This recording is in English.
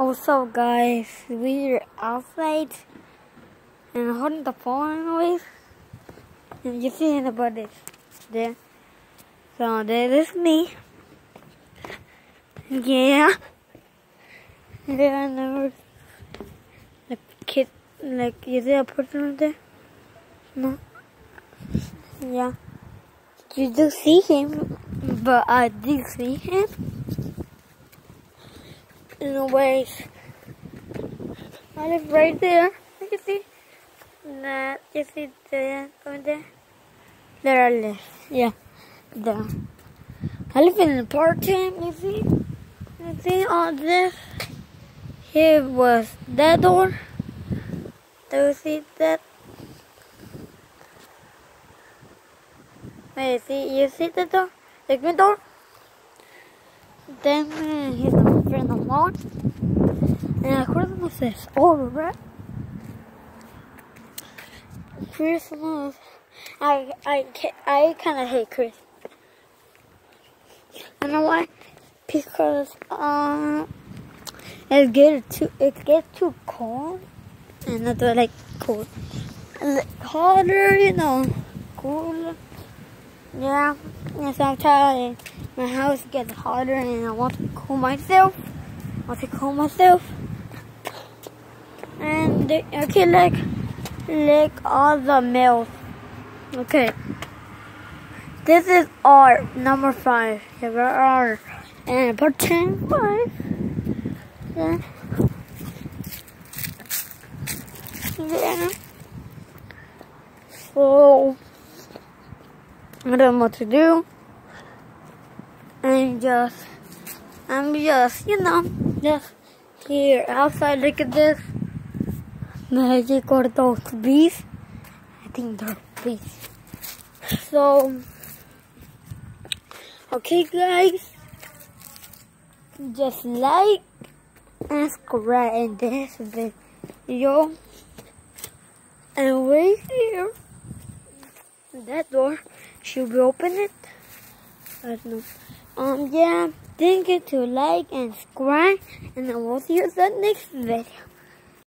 Up guys? We're outside and holding the phone away. And you see this there. So there is me. Yeah. Yeah, and there the kid like is there a person there? No. Yeah. You do see him, but I did see him in a way. I live right there. You can see that. You see there, over there. There I live. Yeah, there. I live in an apartment. You see? You see all this? Here was that door. Do you see that? Wait, see, you see the door? The green door? Then uh, here's the friend of mine. And Christmas is over, right? Christmas. I I I kind of hate Christmas. You know why? Because um, it gets too it gets too cold, and I do like cold, colder, you know, cooler. Yeah, and sometimes my house gets hotter and I want to cool myself. I want to cool myself. And okay, like, like all the milk. Okay. This is our number five. Here we are. And 10, five. Yeah. Yeah. So. I don't know what to do. And just, I'm just, you know, just here outside. Look at this. Magic or those bees. I think they're bees. So, okay, guys. Just like and subscribe in this video. And wait here. That door. Should we open it? I don't know. Um, yeah, don't forget to like and subscribe, and I will see you in the next video.